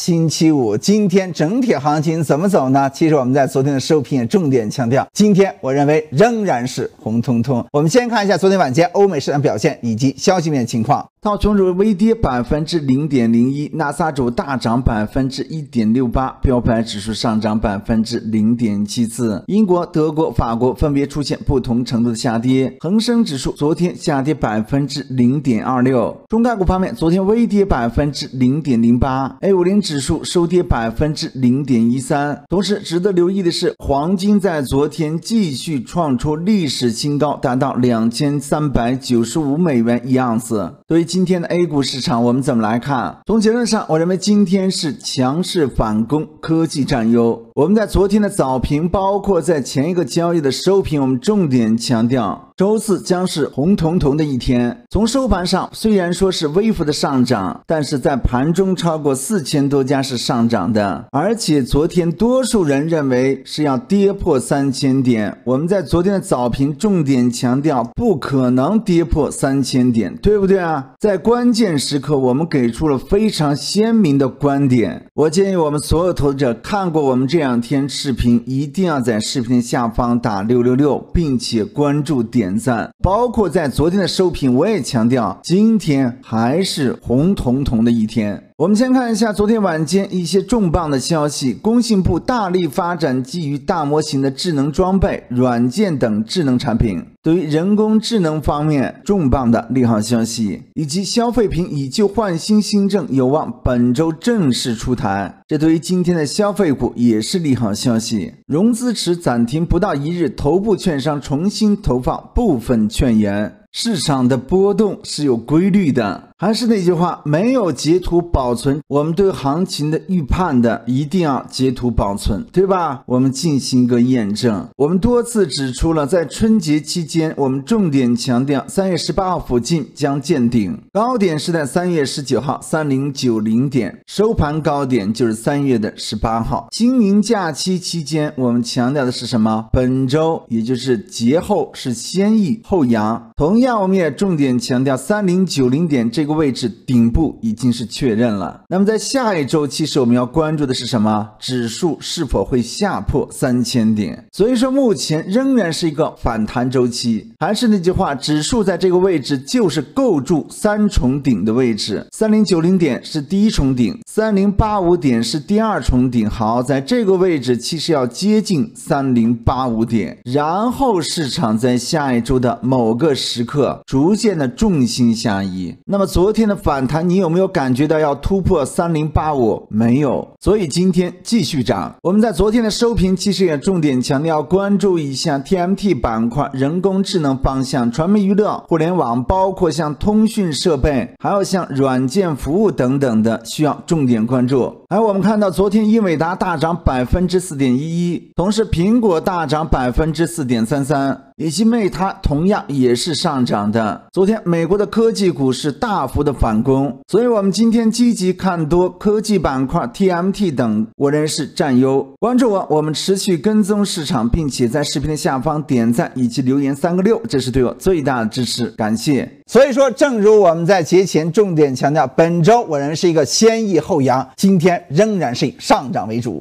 星期五，今天整体行情怎么走呢？其实我们在昨天的收评也重点强调，今天我认为仍然是红彤彤。我们先看一下昨天晚间欧美市场表现以及消息面情况。道琼指微跌百分之零点零一，纳斯达克大涨百分之一点六八，标普指数上涨百分之零点七四。英国、德国、法国分别出现不同程度的下跌，恒生指数昨天下跌百分之零点二六。中概股方面，昨天微跌百分之零点零八，A 五零指数收跌百分之零点一三。同时，值得留意的是，黄金在昨天继续创出历史新高，达到两千三百九十五美元一盎司。对今天的 A 股市场，我们怎么来看？从结论上，我认为今天是强势反攻，科技占优。我们在昨天的早评，包括在前一个交易的收评，我们重点强调。周四将是红彤彤的一天。从收盘上，虽然说是微幅的上涨，但是在盘中超过四千多家是上涨的，而且昨天多数人认为是要跌破三千点。我们在昨天的早评重点强调，不可能跌破三千点，对不对啊？在关键时刻，我们给出了非常鲜明的观点。我建议我们所有投资者看过我们这两天视频，一定要在视频下方打六六六，并且关注点。点赞，包括在昨天的收评，我也强调，今天还是红彤彤的一天。我们先看一下昨天晚间一些重磅的消息。工信部大力发展基于大模型的智能装备、软件等智能产品。对于人工智能方面重磅的利好消息，以及消费品以旧换新新政有望本周正式出台，这对于今天的消费股也是利好消息。融资池暂停不到一日，头部券商重新投放部分券源。市场的波动是有规律的。还是那句话，没有截图保存，我们对行情的预判的一定要截图保存，对吧？我们进行一个验证。我们多次指出了，在春节期间，我们重点强调三月十八号附近将见顶，高点是在三月十九号三零九零点，收盘高点就是三月的十八号。清明假期期间，我们强调的是什么？本周也就是节后是先抑后扬。同样，我们也重点强调三零九零点这个。位置顶部已经是确认了。那么在下一周，其实我们要关注的是什么？指数是否会下破三千点？所以说，目前仍然是一个反弹周期。还是那句话，指数在这个位置就是构筑三重顶的位置。三零九零点是第一重顶，三零八五点是第二重顶。好，在这个位置其实要接近三零八五点，然后市场在下一周的某个时刻逐渐的重心下移。那么昨昨天的反弹，你有没有感觉到要突破三零八五？没有，所以今天继续涨。我们在昨天的收评其实也重点强调关注一下 TMT 板块、人工智能方向、传媒娱乐、互联网，包括像通讯设备，还有像软件服务等等的，需要重点关注。而我们看到昨天英伟达大涨百分之四点一一，同时苹果大涨百分之四点三三。以及 Meta 同样也是上涨的。昨天美国的科技股是大幅的反攻，所以我们今天积极看多科技板块、TMT 等，我认为是占优。关注我，我们持续跟踪市场，并且在视频的下方点赞以及留言三个六，这是对我最大的支持，感谢。所以说，正如我们在节前重点强调，本周我认为是一个先抑后扬，今天仍然是以上涨为主。